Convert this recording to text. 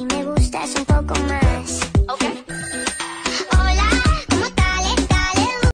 Y me gustas un poco más.